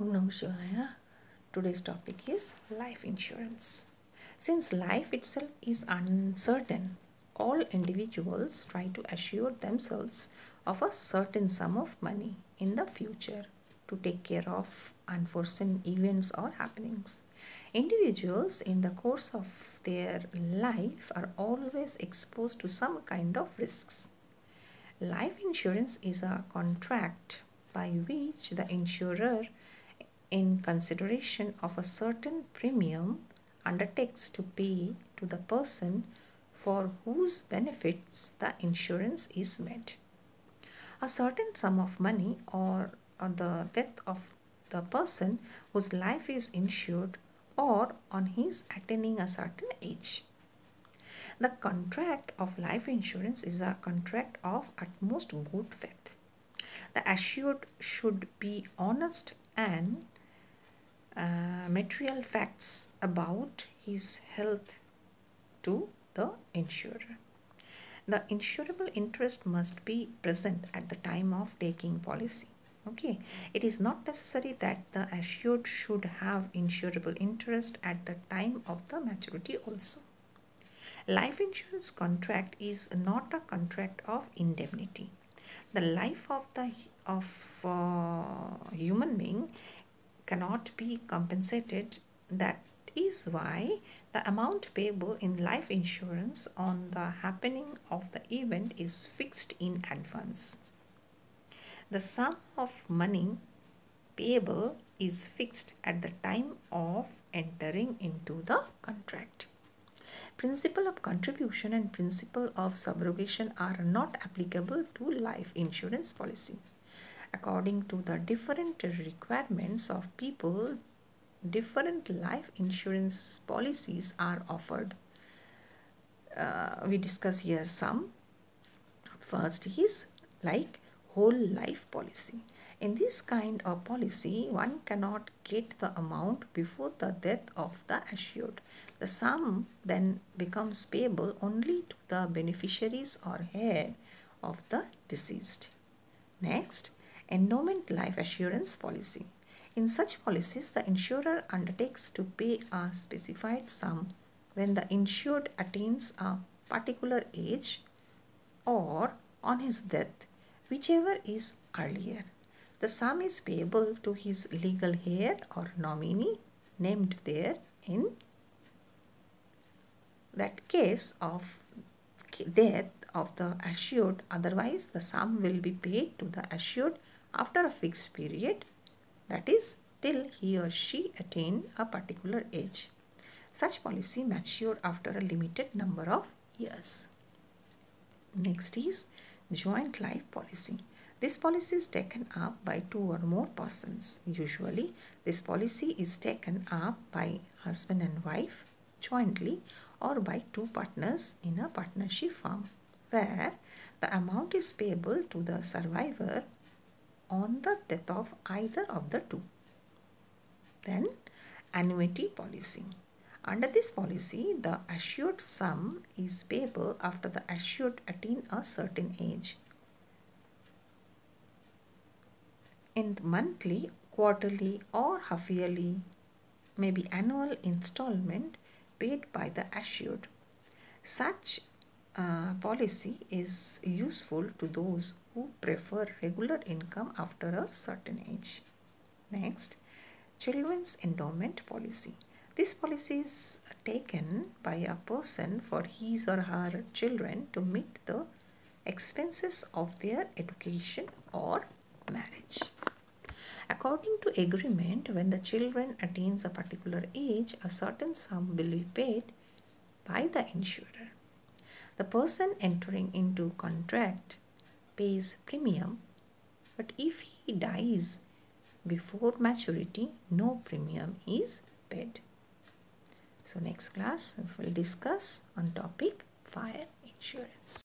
Om Namah Shivaya. Today's topic is life insurance. Since life itself is uncertain, all individuals try to assure themselves of a certain sum of money in the future to take care of unforeseen events or happenings. Individuals in the course of their life are always exposed to some kind of risks. Life insurance is a contract by which the insurer, in consideration of a certain premium, undertakes to pay to the person for whose benefits the insurance is made. A certain sum of money or on the death of the person whose life is insured or on his attaining a certain age. The contract of life insurance is a contract of utmost good faith. The assured should be honest and uh, material facts about his health to the insurer. The insurable interest must be present at the time of taking policy. Okay, it is not necessary that the assured should have insurable interest at the time of the maturity also. Life insurance contract is not a contract of indemnity. The life of the of uh, human being cannot be compensated. That is why the amount payable in life insurance on the happening of the event is fixed in advance. The sum of money payable is fixed at the time of entering into the contract. Principle of contribution and principle of subrogation are not applicable to life insurance policy. According to the different requirements of people, different life insurance policies are offered. Uh, we discuss here some. First is like whole life policy. In this kind of policy, one cannot get the amount before the death of the assured. The sum then becomes payable only to the beneficiaries or heir of the deceased. Next, endowment life assurance policy. In such policies, the insurer undertakes to pay a specified sum when the insured attains a particular age or on his death, whichever is earlier. The sum is payable to his legal heir or nominee named there in that case of death of the assured. Otherwise, the sum will be paid to the assured after a fixed period that is till he or she attain a particular age. Such policy matured after a limited number of years. Next is joint life policy. This policy is taken up by two or more persons. Usually, this policy is taken up by husband and wife jointly or by two partners in a partnership firm where the amount is payable to the survivor on the death of either of the two. Then annuity policy. Under this policy, the assured sum is payable after the assured attain a certain age. In monthly, quarterly or half yearly, maybe annual installment paid by the assured. Such uh, policy is useful to those who prefer regular income after a certain age. Next, children's endowment policy. This policy is taken by a person for his or her children to meet the expenses of their education or marriage. According to agreement, when the children attains a particular age, a certain sum will be paid by the insurer. The person entering into contract pays premium, but if he dies before maturity, no premium is paid. So next class we will discuss on topic fire insurance.